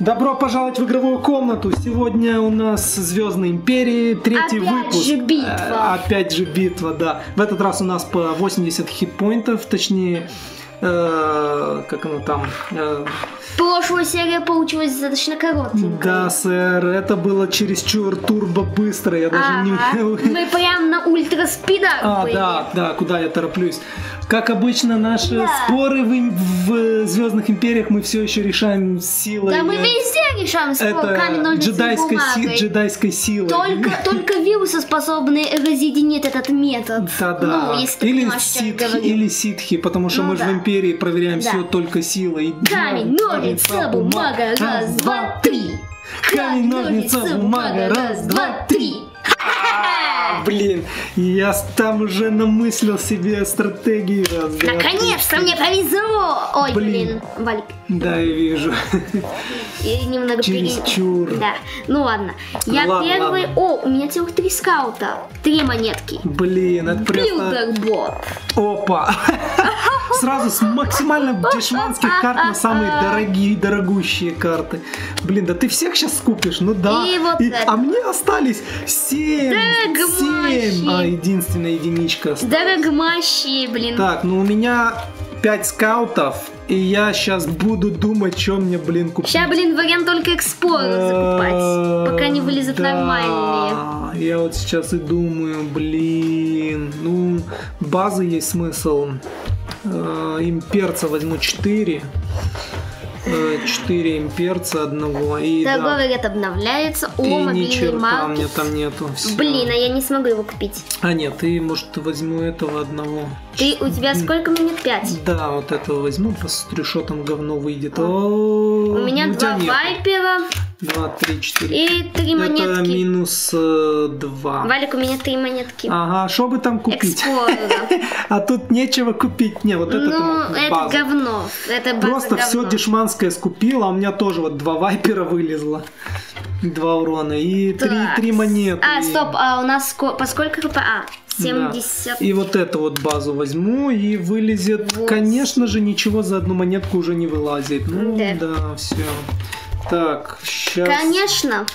Добро пожаловать в игровую комнату. Сегодня у нас Звездные Империи, третий Опять выпуск. же битва. Э, Опять же битва, да. В этот раз у нас по 80 хитпоинтов, точнее, э, как оно там, э, Прошлая серия получилась достаточно коротенькой. да, сэр, это было чересчур турбо быстро, я даже Ага. не... Мы прям на ультраспидах А, были. да, да, куда я тороплюсь. Как обычно, наши Да. споры в, в Звездных Империях мы все еще решаем силой. Да мы э, везде решаем спор это камень, джедайской, си- джедайской силой. Только, только вирусы способны разъединить этот метод. Да-да. Ну, если ты или, ситхи, или ситхи, потому что Ну мы же в да. империи проверяем Да. все только силой. Камень, ножницы, бумага, раз, два, три. Камень, ножницы, бумага, раз, два, три. А, Блин, я там уже намыслил себе стратегию. Наконец-то мне повезло! Ой, Блин. блин, Валик. Да, я вижу. Я немного пере- Чересчур. Да. Ну ладно. Я Ладно, первый. ладно. О, у меня целых три скаута. Три монетки. Блин, это просто... Билдербот. Опа! Сразу с максимально дешманских карт на самые дорогие, дорогущие карты. Блин, да ты всех сейчас скупишь, ну да. И вот это. А мне остались 7. Дорогмащи. 7. А, единственная единичка осталась. Дорогмащие, блин. Так, ну у меня 5 скаутов, и я сейчас буду думать, что мне, блин, купить. Сейчас, блин, вариант только эксплорер закупать. Пока не вылезут Да, нормальные. Я вот сейчас и думаю, блин, ну, базы есть смысл. Э, Имперца возьму 4. 4 имперца одного. И, Да, да, говорят, обновляется. О, и ни мобильный черта мне маркет. там нету. Всё. Блин, а я не смогу его купить. А нет, ты, может, возьму этого одного. Ты, у тебя сколько минут? Пять. Да, вот этого возьму, посмотрю, что там говно выйдет. О, У меня ну, два вайпера Два, три, четыре. и три Это монетки. минус э, два. Валик, у меня три монетки. Ага, что бы там купить? А тут нечего купить. Не, вот это ты Ну, это говно. Это Просто все дешманское скупила, а у меня тоже вот два вайпера вылезло. Два урона и три, три монеты. А, стоп, а у нас по сколько хп? А, Да. 70. И вот эту вот базу возьму и вылезет. Вот. Конечно же, ничего за одну монетку уже не вылазит. Ну Да. да, все. Так, сейчас. Конечно,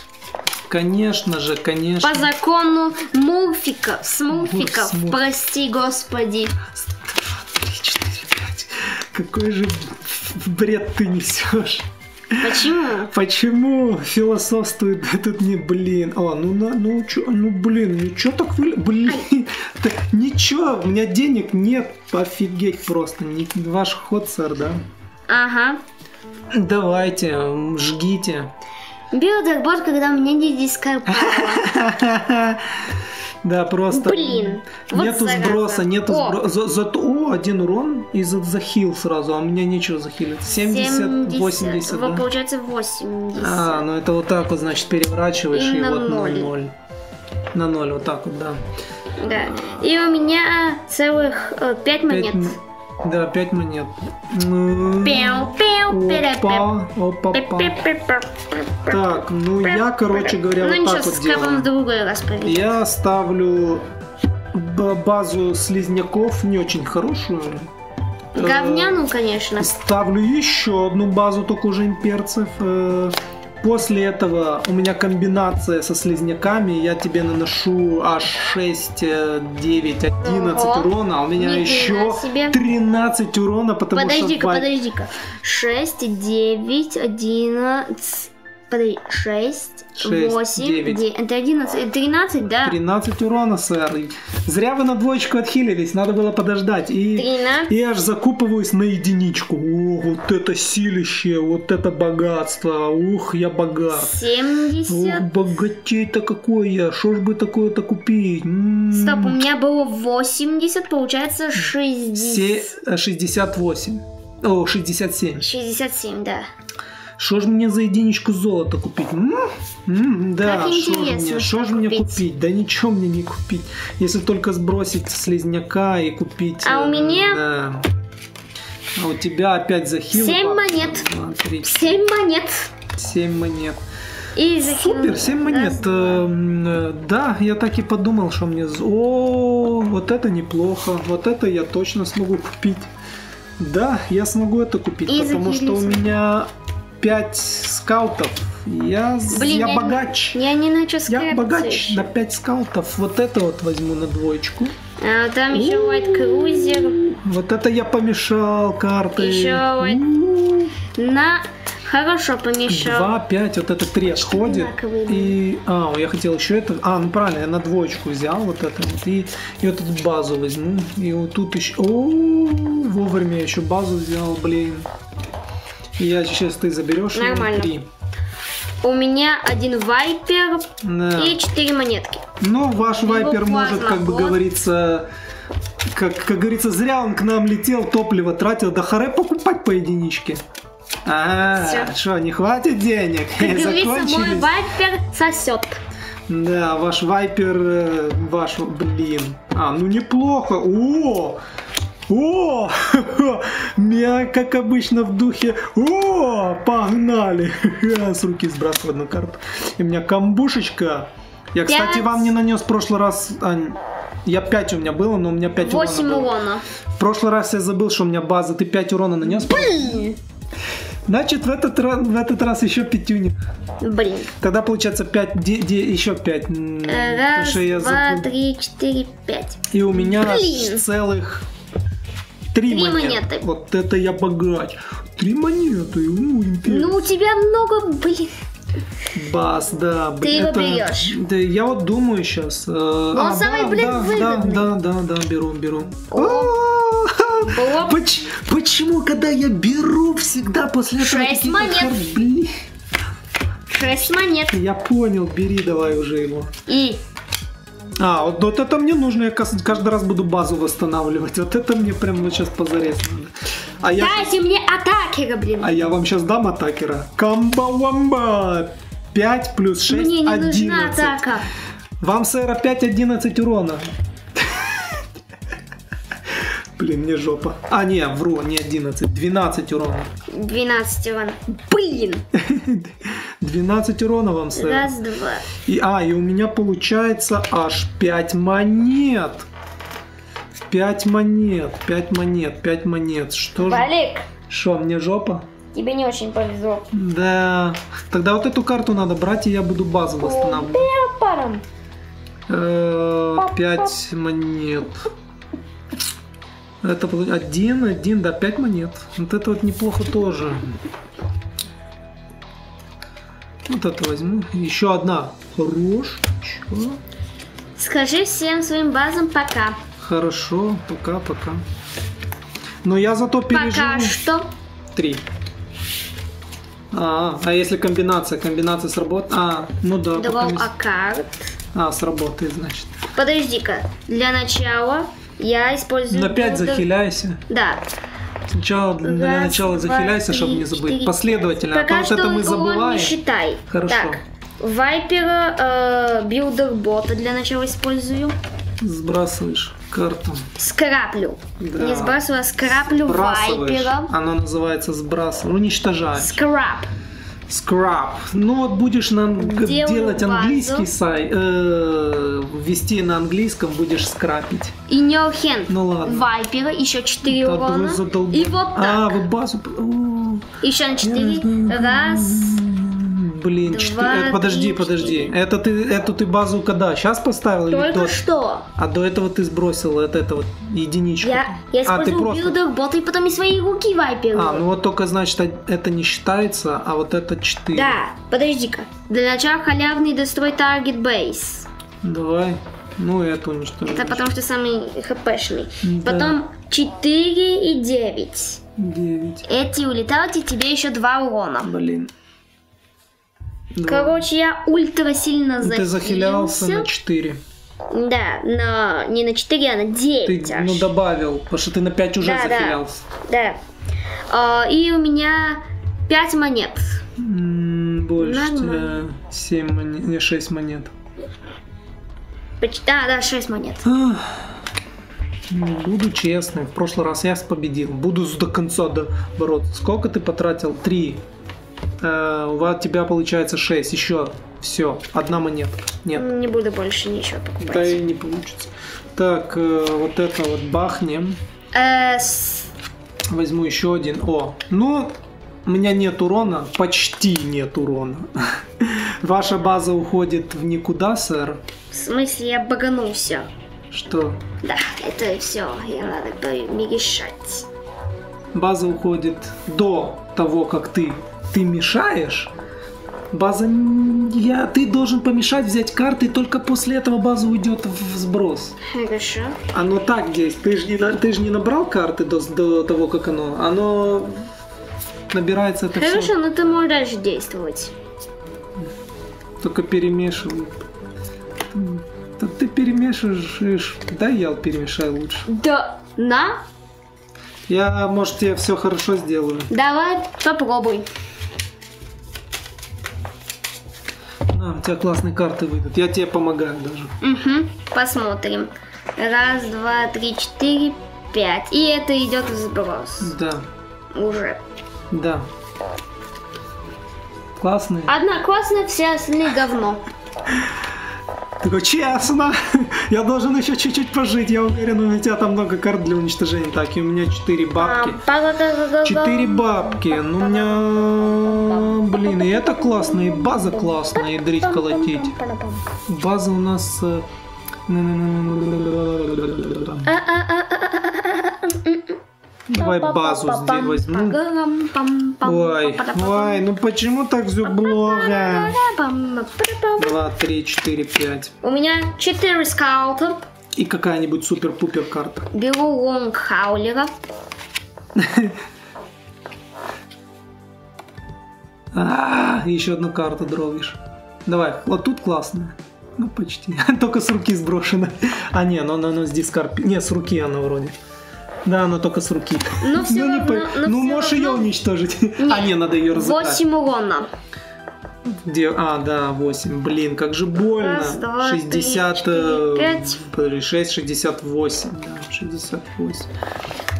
Конечно же, конечно. по закону Мурфиков, Смурфиков, Смурф. прости господи. Три, четыре, пять. Какой же бред ты несешь? Почему? Почему философствует тут не блин? А, ну на, ну чё, ну блин, ну чё так блин, да ничего, у меня денег нет, офигеть просто, не, ваш ход, сэр, да? Ага. Давайте, жгите. Билдербот, когда у меня не дискорпала. Да, просто. Блин, Нету сброса, нету сброса. За, зато, один урон и за, захил сразу, а у меня нечего захилить. 70, 80, Вот, да? Получается 80. А, ну это вот так вот, значит, переворачиваешь И вот ноль. на ноль. На ноль, вот так вот, да. Да. И у меня целых 5 Пять монет. Да, пять монет. Опа, опа, опа. Так, ну я, короче говоря, Ну вот так вот делаю. другой раз проверим. Я ставлю базу слизняков не очень хорошую. Э, Говняну, конечно. Ставлю еще одну базу, только уже имперцев. После этого у меня комбинация со слизняками. Я тебе наношу аж 6, э, 9, 11 Ого. урона. А у меня Ни еще себе. 13 урона, потому Подожди-ка, что... вай- подожди-ка. 6, 9, 11... Подожди, 6, Шесть, 8, девять. 9, это 11, 13, да? 13 урона, сэр. Зря вы на двоечку отхилились, надо было подождать. И, 13. и аж закупываюсь на единичку. О, вот это силище, вот это богатство. Ух, я богат. Ух, 70. богатей-то какой я, что ж бы такое-то купить? М, Стоп, у меня было 80, получается 60... се- э, 68. О, 67. 67, да. Что ж мне за единичку золота купить? М? М, да, что ж мне, купить? Да ничего мне не купить, если только сбросить слизняка и купить. А у э, меня- да. А у тебя опять захил. Семь монет. 7 монет. семь монет. И Супер, 7 монет. Раз. Эм, э, Да, я так и подумал, что мне... О, вот это неплохо. Вот это я точно смогу купить. Да, я смогу это купить, И потому что у меня 5 скаутов. Я, Блин, я я, богач. Я не начал Я богач еще. на 5 скаутов. Вот это вот возьму на двоечку. А, там еще White Cruiser. Вот это я помешал карты. Еще У-у-у. На... Хорошо помешал. 2, 5, вот это 3 отходит. И. А, я хотел еще это. А, ну правильно, я на двоечку взял вот это вот. И, и вот эту базу возьму. И вот тут еще. О, вовремя я еще базу взял, блин. Я сейчас ты заберешь его, Нормально. три. У меня один Вайпер Да. и четыре монетки. Но ваш вайпер может, как бы говорится, как, как говорится, зря он к нам летел, топливо тратил, да харе покупать по единичке. А, что, не хватит денег? Как говорится, мой? Вайпер сосет. Да, ваш вайпер, э, ваш, блин. А, ну неплохо. О, о, меня, как обычно, в духе, о, погнали. С руки сбрасываю одну карту. И у меня камбушечка. Я, кстати, вам не нанес в прошлый раз, Ань, я 5 у меня было, но у меня 5 Восемь урона было. урона. В прошлый раз я забыл, что у меня база, ты 5 урона нанес. Значит, в этот, ра- в этот раз еще пятюник. Блин. Тогда получается 5, еще 5. Э, Раз, два, три, четыре, пять. И у меня Блин. целых три, Три монеты. монеты. Вот это я богач. Три монеты. У, империя. Ну, у тебя много, блин. Бас, да. Ты блин, его это- берешь. Да, я вот думаю сейчас. он самый, блин, да, выгодный. Да, да, да, да, беру, беру. А, поч- Почему, когда я беру, всегда после этого Шесть монет. Блин. шесть монет. Я понял, бери давай уже его. И А, вот, вот это мне нужно, я каждый раз буду базу восстанавливать. Вот это мне прям вот сейчас позарез надо. А я, дайте мне атакера, блин. а я вам сейчас дам атакера. Камба-вамба! 5 плюс 6, Мне не 11. нужна атака. Вам, сэра, 5-11 урона. Блин, мне жопа. А, не, вру, не 11, 12 урона. 12 урона. Блин. 12 урона вам, сэр. Раз, два. И, а, и у меня получается аж 5 монет. 5 монет, 5 монет, 5 монет. Что же? Валик, Что, мне жопа? тебе не очень повезло. Да. Тогда вот эту карту надо брать, и я буду базу восстанавливать. Парам. 5 монет. Это один, один, да, 5 монет. Вот это вот неплохо тоже. Вот это возьму. Еще одна. Хорош. Чё? Скажи всем своим базам пока. Хорошо, пока, пока. Но я зато переживу. Пока что. Три. А, а если комбинация? Комбинация сработает? А, ну да. Давал с- аккард. А, сработает, значит. Подожди-ка. Для начала я использую... На 5 builder- захиляйся. Да. Сначала для Раз, начала два, захиляйся, чтобы три, не забыть. четыре, Последовательно. Пока а то что это мы урон не забываем. считай. Хорошо. Так. Viper а, э, builder bot а для начала использую. Сбрасываешь карту. Скраплю. Да. Не сбрасываю, а скраплю viper а. Оно называется сбрасывать. Уничтожать. Scrap. Scrap. Ну вот будешь на Делаю делать базу. английский сайт, э, ввести на английском будешь скрапить. И Неохен. Ну ладно. Вайпера, еще 4 Да урона. вы задолба- И вот А, так. вы базу... О, Еще на 4. Раз. Блин, Два, четыре- э, подожди, три, подожди. четыре. Это ты, эту ты базу когда? Сейчас поставил или Только до? что. А до этого ты сбросил от этого единичку. Я, я а, ты просто... билдер бота и потом из своей руки вайперу. А, ну вот только значит а- это не считается, а вот это 4. Да, подожди-ка. Для начала халявный destroy target base. Давай. Ну это уничтожим. Это потому что самый хпшный. Да. Потом 4 и 9. 9. Эти улетают, и тебе еще 2 урона. Блин. Два. Короче, я ультра сильно Ну, Ты захилялся захилился. на 4. Да, но не на 4, а на 9 Ты аж. ну добавил, потому что ты на 5 уже Да, да. захилялся. Да. А, и у меня 5 монет. М, Больше Нормально. 7 монет, не 6 монет. Поч- А, да, 6 монет. Ах, ну, Буду честным, в прошлый раз я победил. Буду до конца бороться. Сколько ты потратил? Три. Э, у вас- тебя получается 6. Еще. Все. Одна монетка. Нет. Не буду больше ничего покупать. Да и не получится. Так, э, вот это вот бахнем. Э, с- Возьму еще один. О, ну, У меня нет урона, почти нет урона. Ваша база уходит в никуда, сэр. В смысле, я баганулся. Что? Да, это все, я надо помешать. База уходит до того, как ты, ты мешаешь. База, я, ты должен помешать взять карты, и только после этого база уйдет в сброс. Хорошо. Оно так здесь. Ты же не, ты ж не набрал карты до, до того, как оно. Оно набирается это Хорошо, все. но ты можешь действовать. Только перемешивай. Да ты перемешиваешь. Дай я перемешаю лучше. Да. На, Я, может, я все хорошо сделаю. давай попробуй. На, у тебя классные карты выйдут. Я тебе помогаю даже. Угу, посмотрим. Раз, два, три, четыре, пять. И это идет в сброс. Да, Уже. да. Классные. Одна классная, все остальные говно. Такой, честно, я должен еще чуть-чуть пожить. Я уверен, у тебя там много карт для уничтожения. Так, и у меня 4 бабки. Четыре бабки. Ну, у меня... Блин, и это классно, и база классная, и дрить колотить. База у нас... э, Давай базу здесь возьму. Ой, ой, ну почему так все плохо? Два, три, четыре, пять. У меня 4 скаута. И какая-нибудь супер-пупер карта. Беру лонг хаулера. А, еще одну карту дровишь. Давай, вот тут классно. Ну, почти. Только с руки сброшено. А, не, но оно, оно с дискард. Не, с руки оно вроде. Да, оно только с руки. Ну, всё не равно- по- но ну всё можешь ее равно- уничтожить. А, не, надо ее разыграть. 8 урона. Где? А, да, 8. Блин, как же больно. Раз, два, три, 60... четыре, э, пять. Подожди, 6, 68. Да, 68.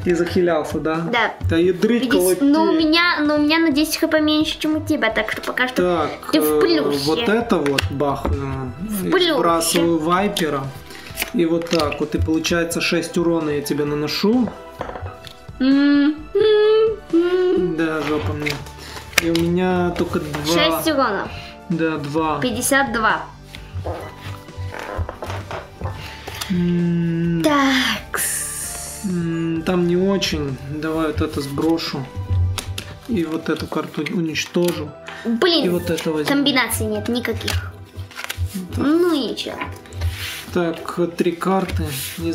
И захилялся, да? Да. Да и 50 колоть. Но у меня, но у меня на 10 хп меньше, чем у тебя, так что пока что Так, ты в э, плюсе. вот это вот бахаю. плюсе. Сбрасываю вайпера. И вот так вот. И получается 6 урона я тебе наношу. М. Да, жопа мне. И у меня только 2. 6 урона. Да, 2. 52. М, Так. Там не очень. Давай вот это сброшу. И вот эту карту уничтожу. И Блин, вот это возьму. комбинаций нет никаких. Ну ничего. Так, три карты. Не.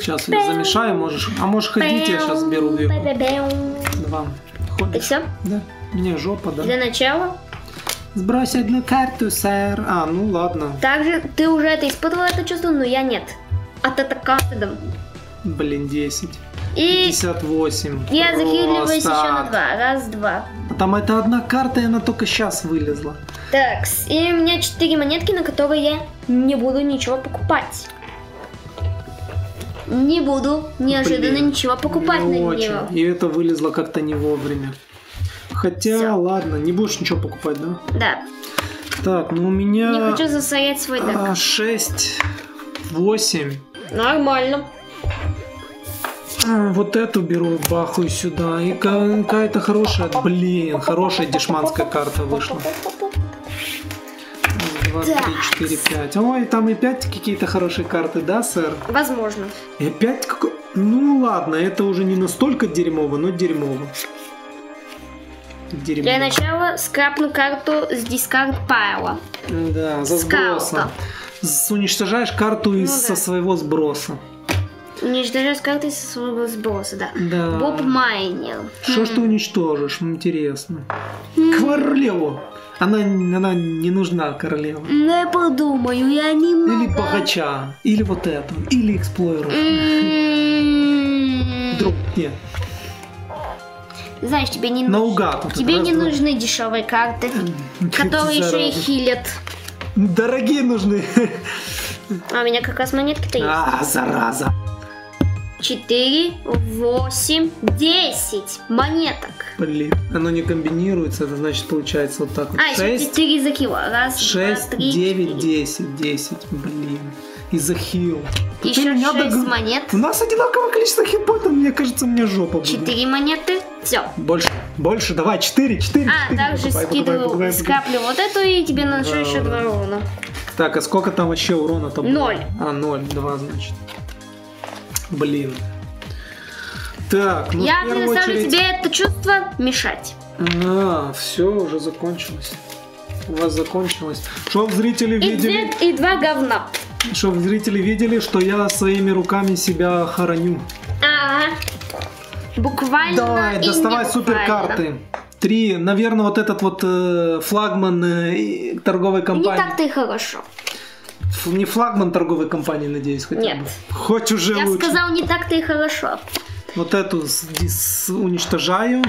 Сейчас я замешаю, можешь. А можешь ходить, я сейчас беру две. Два. И Ходишь? все? Да. Мне жопа, да. Для начала. Сбрось одну карту, сэр. А, ну ладно. Также ты уже это испытывал это чувство, но я нет. От это каждым. Блин, 10. И 58. я захиливаюсь еще на два. Раз, два. А Там это одна карта, и она только сейчас вылезла. Так, и у меня четыре монетки, на которые я не буду ничего покупать. Не буду неожиданно Блин, ничего покупать не на очень. него. И это вылезло как-то не вовремя. Хотя, Всё. ладно, не будешь ничего покупать, да? Да, Так, ну у меня... не хочу засорять свой дек. 6, 8. Нормально. А, Вот эту беру, бахаю сюда. И ка- какая-то хорошая, блин, хорошая дешманская карта вышла. Раз, Два, три, Так. четыре, пять. Ой, там и пять какие-то хорошие карты, да, сэр? Возможно. И опять какой... Ну ладно, это уже не настолько дерьмово, но дерьмово. Дерьмово. Для начала скрапну карту с дискард пайла. Да, за Скаута. сбросом. С- Уничтожаешь карту из, Ну со да. своего сброса. Уничтожаю с карты со своего сброса, да. Да. Боб Майнер. Что ж ты уничтожишь? Интересно. Королеву. Она, она не нужна, королева. Ну, я подумаю, я не могу. Или богача. Или вот это. Или эксплойеров. М-м-м. Друг, нет. Знаешь, тебе не, Наугад. вот тебе раз, не два. нужны дешевые карты, которые еще и хилят. Дорогие нужны. А у меня как раз монетки-то есть. А, зараза. 4, 8, 10 монеток. Блин, оно не комбинируется, это значит получается вот так вот. А, еще 6, 4 закила. Раз, 6, два, три, 9, четыре. 10, 10, блин. И захил. Еще Ты меня 6 дог- монет. У нас одинаковое количество хитпоинтов, мне кажется, у меня жопа будет. 4 монеты. Все. Больше, больше, давай, 4, 4, А, также скидываю, скаплю вот эту и тебе наношу Да, еще да. два урона. Так, а сколько там вообще урона-то было? Ноль. А, 0, 2, значит. Блин. Так, ну Я предоставлю очередь... тебе это чувство мешать. А, все, уже закончилось. У вас закончилось. Чтоб зрители И, видели, две, и два говна. чтоб зрители видели, что я своими руками себя хороню. Ага. Буквально Давай, доставай не суперкарты. Три, наверное, вот этот вот э, флагман э, торговой Не компании. так-то и хорошо. Ф- Не флагман торговой компании, надеюсь, хотя Нет. бы. Хоть уже Я лучше. сказал, не так-то и хорошо. Вот эту с- дис- уничтожаю.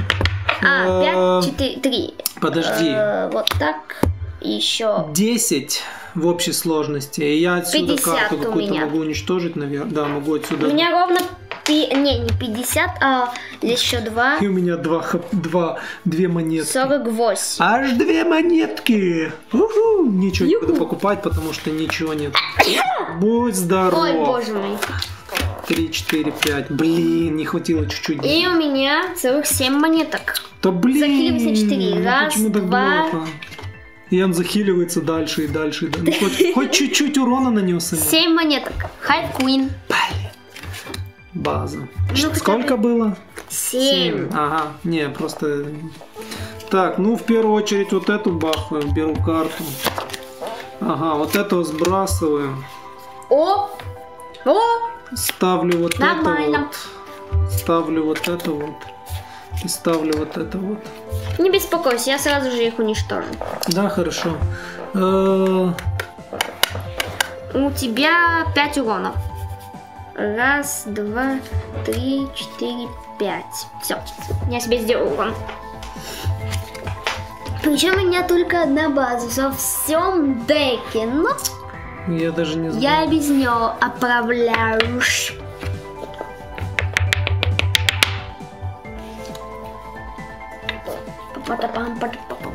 А, Э, 5, 4, 3. Подожди. Вот так. Еще. 10 в общей сложности. И я отсюда 50 карту у какую-то могу уничтожить, наверное. Да, могу У отсюда. меня ровно... пи- Не, не 50, а здесь еще 2. И у меня два, два, две монетки. 48. Аж две монетки! Уху! Ничего не буду покупать, потому что ничего нет. Будь здоров! Ой, боже мой. 3, 4, 5. Блин, не хватило чуть-чуть. И у меня целых 7 монеток. Да блин! захиливайся четыре. ну Раз, почему так два. плохо? И он захиливается дальше и дальше. и дальше. Ну, хоть, хоть чуть-чуть урона нанес ему. 7 монеток. Хай Куин. Блин. База. Ну, Сколько было? 7. Ага, не, просто... Так, ну в первую очередь вот эту бахаю, беру карту. Ага, вот эту сбрасываю. О! О! Ставлю вот Нормально. это вот. Ставлю вот это вот. И ставлю вот это вот. Не беспокойся, я сразу же их уничтожу. Да, хорошо. Э, У тебя 5 уронов. Раз, два, три, четыре, пять. Все. Я себе сделал урон. Причем у меня только одна база во всем деке. Но Я даже не знаю. я без нее оправляюсь. Па-па-та-пам-па-та-па-пам.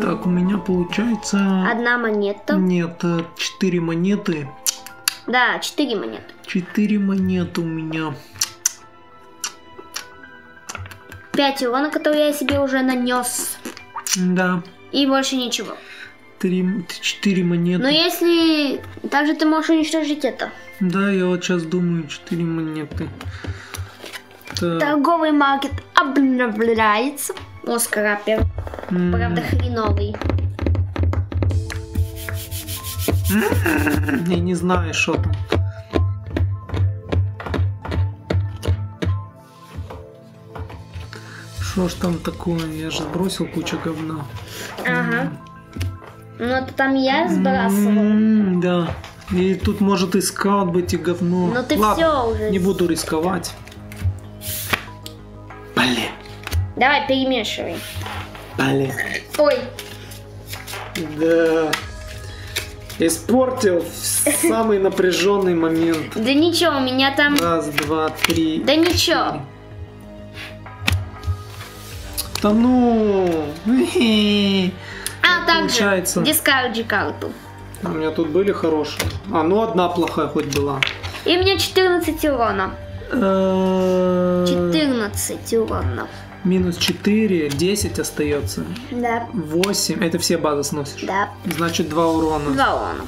Так, у меня получается... Одна монета. Нет, э, четыре монеты. Да, четыре монеты. Четыре монеты у меня. Пять урона, которые я себе уже нанес. Да, И больше ничего. три, четыре монеты. Но если... Также ты можешь уничтожить это. Да, я вот сейчас думаю, четыре монеты. Так, Торговый маркет обновляется. О, скрапер. м, Правда, хреновый. Я не знаю, что там. Что ж там такое? Я же сбросил кучу говна. Ага. Ну, это там я сбрасывал. М, Да. И тут может и скаут быть и говно. Ну ты Ладно, все уже. не буду рисковать. Блин, Давай, перемешивай. блин. Ой, Да. Испортил в самый напряженный момент. да ничего, у меня там... Раз, два, три. Да ничего. Да ну. А также дискарди карту. У меня тут были хорошие. А, ну одна плохая хоть была. И у меня 14 урона. Э, 14 урона. Минус 4, 10 остается. Да, 8. Это все базы сносишь. да. Значит, 2 урона. Два урона.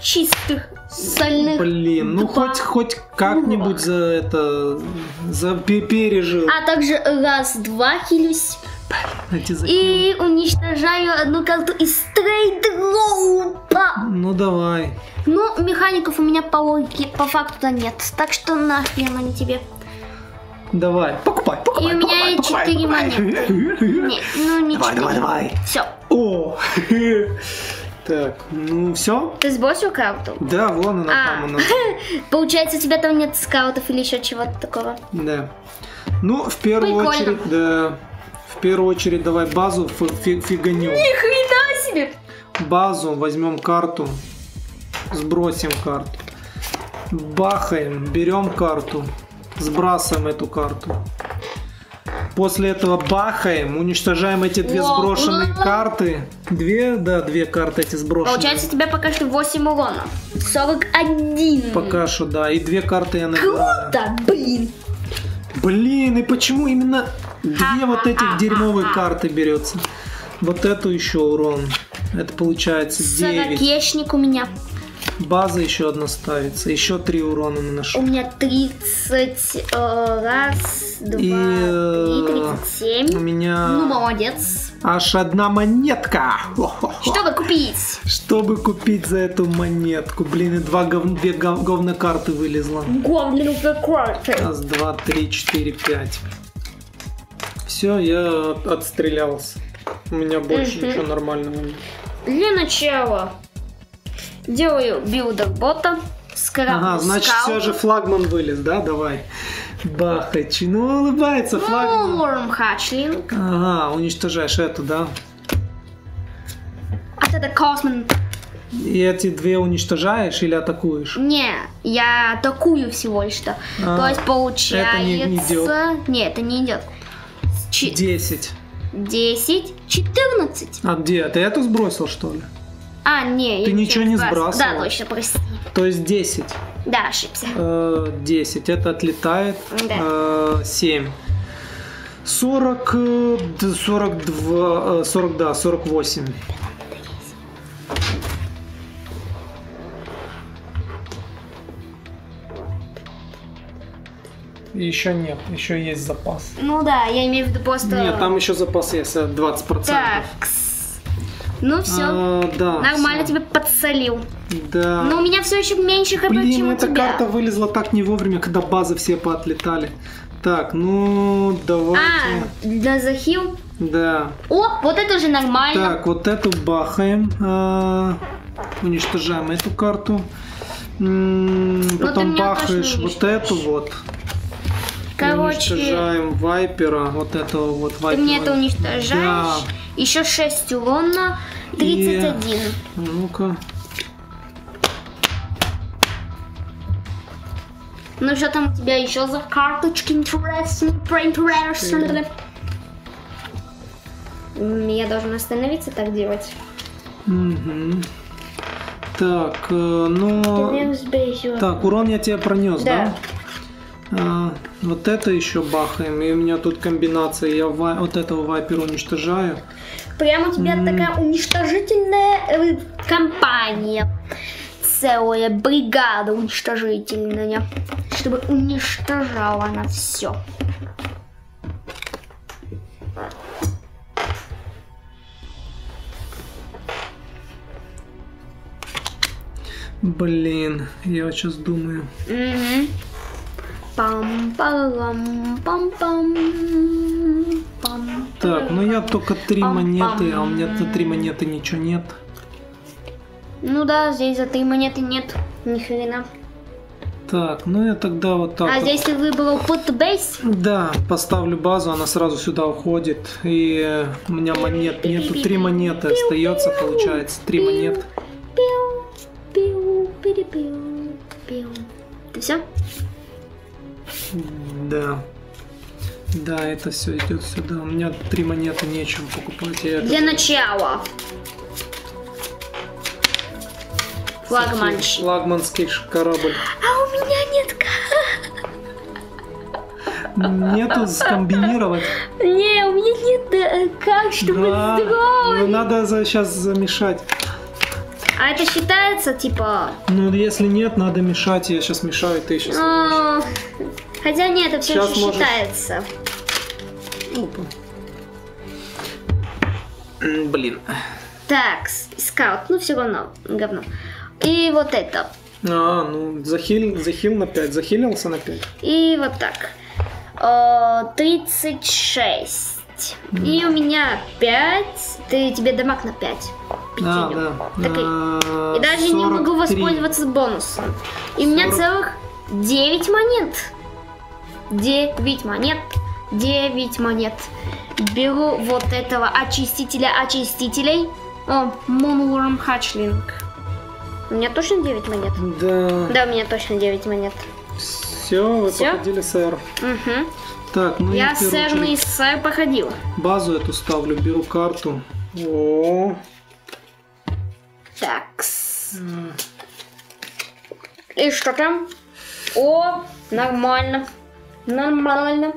Чистых, сольных. Блин, ну Два. хоть хоть как-нибудь за это за пе- пережил. А также раз-два хилюсь. И уничтожаю одну карту из трейдроупа. Ну давай. Ну, механиков у меня по логике, по факту-то нет. Так что нахрен они тебе. Давай. Покупай, покупай, И у меня покупай, есть четыре покупай. Не, ну не Давай, давай, давай. Все. О! Так, ну все? Ты сбросил карту? Да, вон она А. там у нас. Получается, у тебя там нет скаутов или еще чего-то такого. Да. Ну, в первую Прикольно. очередь, да. В первую очередь давай базу фи- фиганем. Ни хрена себе! Базу, возьмем карту, сбросим карту. Бахаем, берем карту, сбрасываем эту карту. После этого бахаем, уничтожаем эти две Во, сброшенные ла-ла-ла. карты. Две, да, две карты эти сброшенные. Получается, у тебя пока что 8 урона. 41. Пока что, да. И две карты я набираю. Круто, блин. Блин, и почему именно две вот этих дерьмовые карты берется? Вот эту еще урон. Это получается 9. Сорокешник у меня. База еще одна ставится. Еще три урона У наношу. меня 30 э, раз, два, И, э, три, У 37. меня Ну, молодец. аж одна монетка. Чтобы купить. Чтобы купить за эту монетку. Блин, и два гов... две гов... говнокарты вылезло. Гоблин какой-то. Раз, два, три, четыре, пять. Все, я от- отстрелялся. У меня больше Мгм. ничего нормального нет. Для начала делаю билдер бота. Скраб, Ага, значит, все же флагман вылез, да? Давай. Бахач. Ну, улыбается флагман. Ворм Хачлинг. Ага, уничтожаешь эту, да? А это Космон. И эти две уничтожаешь или атакуешь? Не, я атакую всего лишь что. А, То есть получается... это не- не идет. Нет, это не идет. Десять. 10, 14. А где? Ты эту сбросил, что ли? А, не, Ты я ничего не сбрасывала? Да, точно, прости. То есть 10. Да, ошибся. Э, 10. Это отлетает. Да. Э, 7. 40, э, д- 42, э, 40, да, 48. Еще нет, еще есть запас. Ну да, я имею в виду просто... Нет, там еще запас есть, э, 20%. Так. Ну все. А, да. Нормально всё. тебя подсолил. Да. Но у меня все еще меньше хп, Блин, чем у эта тебя. карта вылезла так не вовремя, когда базы все поотлетали. Так, ну давайте. А, для захил. Да. О, вот это уже нормально. Так, вот эту бахаем. а, уничтожаем эту карту. М, ты Потом бахаешь вот эту вот. Короче, Уничтожаем вайпера. Вот этого вот ты вайпера. мне это уничтожаешь. Да. Еще 6 урона. 31. Ну-ка. Ну что там у тебя еще за карточки интересные, интересные? Я должен остановиться так делать. Мгм. Так, э, ну... Так, урон я тебе пронес, да? Да. А, вот это еще бахаем. И у меня тут комбинация. Я вай- вот этого вайпера уничтожаю. Прям у тебя такая уничтожительная э, компания. Целая бригада уничтожительная. Чтобы уничтожала она все. Блин, я вот сейчас думаю. Угу. Пам пам пам пам пам Так, ну я только три Пам-пам. монеты, а у меня за три монеты ничего нет. Ну да, здесь за три монеты нет ни хрена. Так, ну я тогда вот так. А вот. здесь ты выбрал put base. Да, поставлю базу, она сразу сюда уходит. И у меня монет нету. Три монеты остается, получается. Три монеты. Ты все? Да. Да, это все идет сюда. У меня три монеты нечем покупать. Я это- Для начала. Флагманщик. Флагманский ш- корабль. А у меня нет Нету скомбинировать. Не, у меня нет э, как, чтобы Да, ну сделать. надо сейчас замешать. А это считается, типа... Ну, если нет, надо мешать. Я сейчас мешаю, ты сейчас. Хотя нет, это все Сейчас еще можешь. считается. Блин. Так, скаут, ну все равно, говно. И вот это. А, ну, захил, захил на 5. Захилился на 5. И вот так. Э, 36. И у меня 5. Ты тебе дамаг на 5. А, да. Так и- А, И даже не могу 43. воспользоваться бонусом. И у меня 40. целых 9 монет. 9 монет. 9 монет. Беру вот этого очистителя очистителей. О, Moonworm Hatchling. У меня точно 9 монет? Да. Да, у меня точно 9 монет. Все, вы Всё? победили, сэр. Угу. Так, ну Я я в с первую Эрной очередь с походила. базу эту ставлю, беру карту. О, Такс. И что там? О, нормально. Нормально.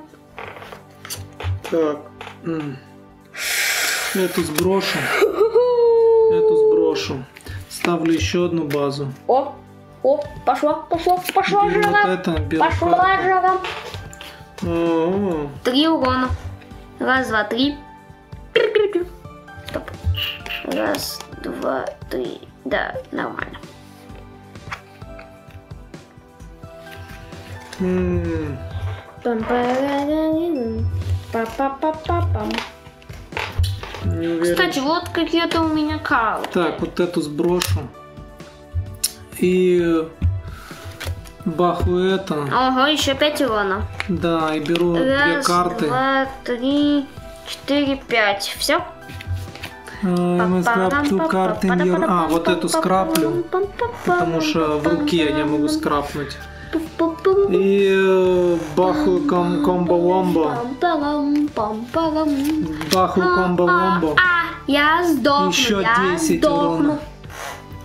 так. Эту сброшу. Эту сброшу. Ставлю еще одну базу. О, о, пошло, пошло, пошло Беру вот жара. это, беру Пошла жара. О, Три урона. Раз, два, три. Стоп. Раз, два, три. Да, нормально. м. Кстати, вот какие-то у меня карты. Так, вот эту сброшу. И баху это. Ого, еще пять урона. Да, и беру две Раз, карты. два, три, четыре, пять. Все? А, мы скрапту карты не... А, вот эту скраплю. Потому что в руке я могу скрапнуть. И э, бахаю ком комбо-ломбо. Бахаю комбо-ломбо. А, я сдохну, Еще я 10 сдохну. урона.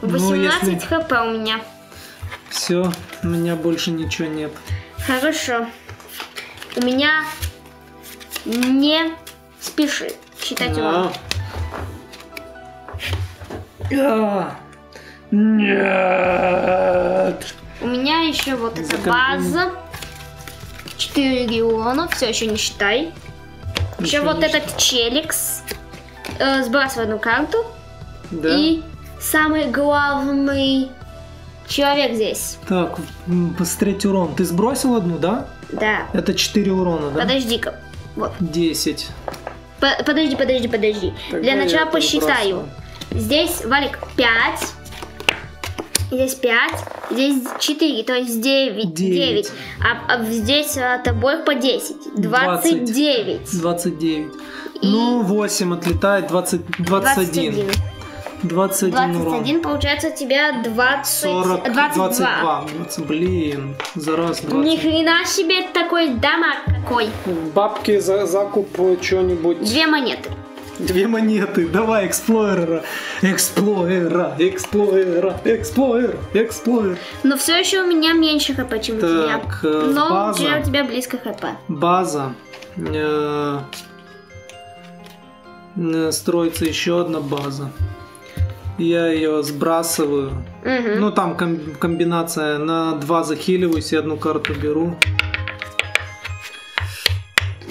Ну, 18 если- хп у меня. Все, у меня больше ничего нет. Хорошо. У меня не спеши считать урон. А. А. Нет. У меня еще вот эта база. 4 урона, все еще не считай. Еще Ничего вот этот челикс. Э, сбрасываю одну карту. Да? И самый главный человек здесь. Так, посмотреть урон. Ты сбросил одну, да? Да. Это 4 урона, да? Подожди-ка. Вот. 10. По- Подожди, подожди, подожди. Тогда Для начала посчитаю. сбрасываю. Здесь, Валик, 5. Здесь 5. Здесь 4, то есть 9. Девять. 9. А, а здесь от обоих по 10. 29. 29. И- Ну, 8 отлетает, 20, 21. 21. 21 урон. 21, получается, у тебя 20, 40, 22. 22. 20, блин, за раз Ни 20. хрена себе такой дамаг какой. Бабки за закуп что-нибудь. Две монеты. Две монеты, давай, explorer а. Explorer а, explorer а, explorer, explorer. Но все еще у меня меньше хп, чем у тебя. Так, э, Но база. уже у тебя близко хп. База. Э, э, Строится еще одна база. Я ее сбрасываю. Мгм. Ну, там ком- комбинация на два захиливаюсь и одну карту беру.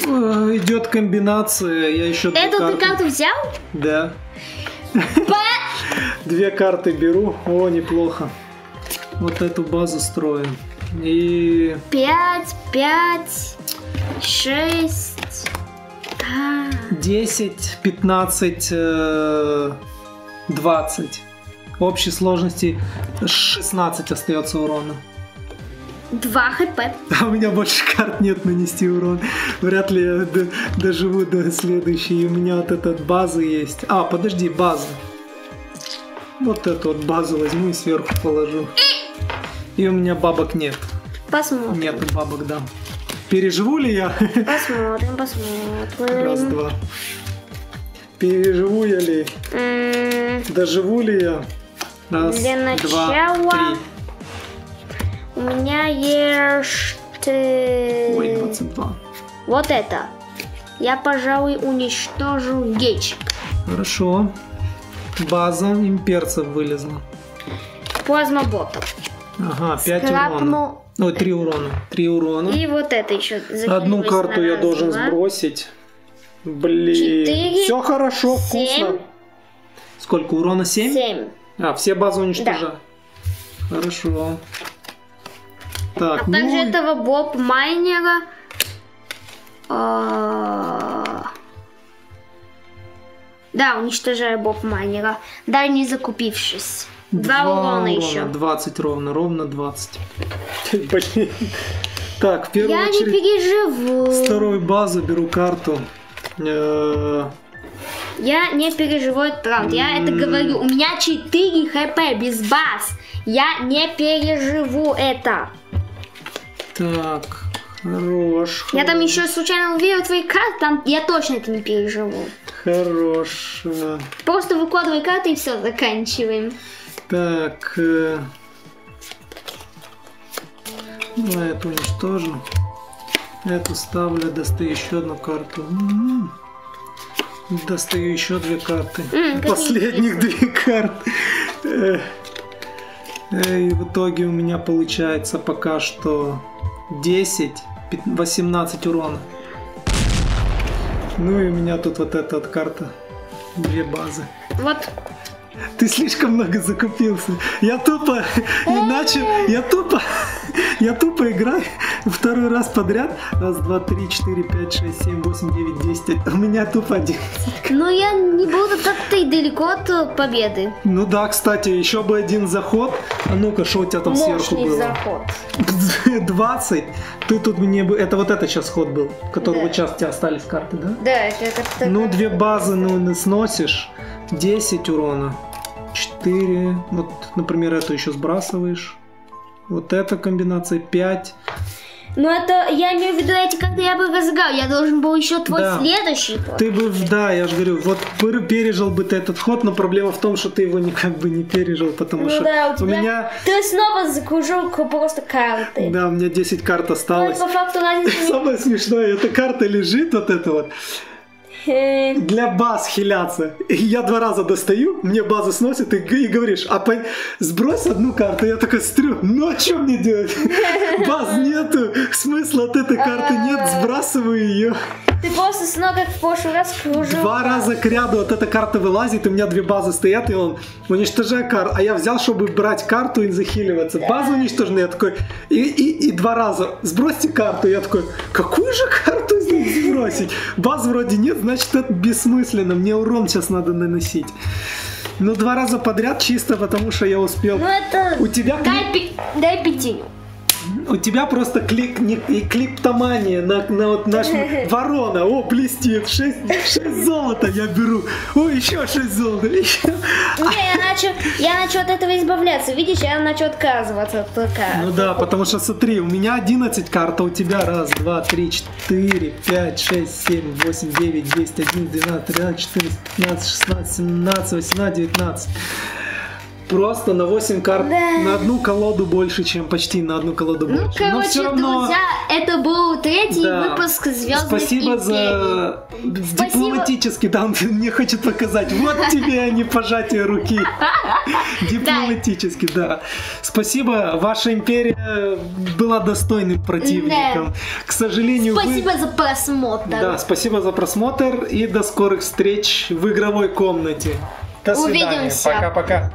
Э, Идет комбинация, я еще Эту ты карты- карту взял? Да. Две карты беру. О, неплохо. Вот эту базу строю. И 5, 5, 6. А, 10, 15, э, 20. Общей сложности 16 остается урона. 2 хп. А у меня больше карт нет нанести урон. Вряд ли я доживу до следующей. И у меня вот эта база есть. А, подожди, база. Вот эту вот базу возьму и сверху положу. И у меня бабок нет. Посмотрим. Нету бабок, да. Переживу ли я? Посмотрим, посмотрим. Раз, два. Переживу я ли? М, Доживу ли я? Раз, Для два, начала- три. У меня есть... Ой, 22. Вот это. Я, пожалуй, уничтожу гейчик. Хорошо. База имперцев вылезла. Плазмоботов. Ага, 5 урона. Скрапну. Ой, 3 урона. 3 урона. И вот это еще. Одну карту я должен сбросить. Блин. Четыре, Все хорошо, семь. вкусно. Сколько урона? 7? 7. А, все базы уничтожаю. Хорошо. Так, А ну... также этого Боб Майнера. а, Да, уничтожаю Боб Майнера. Да, не закупившись. Два, урона, еще. 20 ровно, ровно 20. Блин. Так, в первую Я не очередь... переживу. Вторую базу беру карту. Э, Я не переживу этот раунд. Я это говорю. У меня 4 хп без баз. Я не переживу это. Так, Хорош. Я там еще случайно увидел твои карты, там я точно это не переживу. Хорош. Просто выкладывай карты и все, заканчиваем. Так. э, Давай эту уничтожу. Эту ставлю, достаю еще одну карту. М. Достаю еще две карты. Последних две карты. Э, И в итоге у меня получается пока что 10, пят- 18 урона. Ну и у меня тут вот эта вот карта. Две базы. Вот. Ты слишком много закупился. Я тупо иначе, я тупо, я тупо играю второй раз подряд. Раз, два, три, четыре, пять, шесть, семь, восемь, девять, десять. У меня тупо один. Но я не буду так-то и далеко от победы. Ну да, кстати, еще бы один заход. А ну-ка, что у тебя там сверху Мощный было? заход. 20. Ты тут мне бы... Это вот это сейчас ход был, который Да. вот сейчас у тебя остались карты, да? Да, это как-то... Ну, две базы, ну, сносишь. 10 урона. 4. Вот, например, эту еще сбрасываешь. Вот эта комбинация 5. Ну это, я имею в виду эти, когда я бы разыграл, я должен был еще твой Да. следующий ход. Ты бы, да, я же говорю, вот пер- пережил бы ты этот ход, но проблема в том, что ты его никак бы не пережил, потому Ну что да, у у тебя... меня, Ты снова закружил просто карты. да, у меня 10 карт Ну, осталось. по факту Самое смешное, эта карта лежит, вот эта вот, для баз хиляться. И я два раза достаю, мне базу сносит, и, и говоришь, а по- сбрось одну карту. Я такой смотрю, ну а что мне делать? Баз нету, смысла от этой карты нет, сбрасываю ее. Ты просто снова как в прошлый раз кружил. Два раза к ряду вот эта карта вылазит, у меня две базы стоят, и он уничтожай карту. А я взял, чтобы брать карту и захиливаться. База уничтожена, я такой, и, и, и два раза, сбросьте карту. Я такой, какую же карту сбросить? Баз вроде нет, значит это бессмысленно, мне урон сейчас надо наносить. Ну, два раза подряд чисто потому, что я успел. Ну это... У тебя, Дай, пи- дай пяти. У тебя просто клик, не, и клиптомания на, на вот наш ворона. О, блестит. 6, золота я беру. О, еще 6 золота. еще. Не, я начал, я начал от этого избавляться. Видишь, я начал отказываться от карт. Ну да, потому что смотри, у меня 11 карт, а у тебя раз, два, три, четыре, пять, шесть, семь, восемь, девять, десять, один, двенадцать, тринадцать, четырнадцать, пятнадцать, шестнадцать, семнадцать, восемнадцать, девятнадцать. Просто на 8 карт, Да. на одну колоду больше, чем почти на одну колоду Ну, больше. Но короче, все равно... друзья, это был третий Да. выпуск Звездных Спасибо за дипломатически, там мне хочет показать. Вот тебе, а не пожатие руки. Дипломатически, да. Спасибо, ваша империя была достойным противником. К сожалению. Спасибо за просмотр. Да, спасибо за просмотр и до скорых встреч в игровой комнате. До свидания. Увидимся. Пока-пока.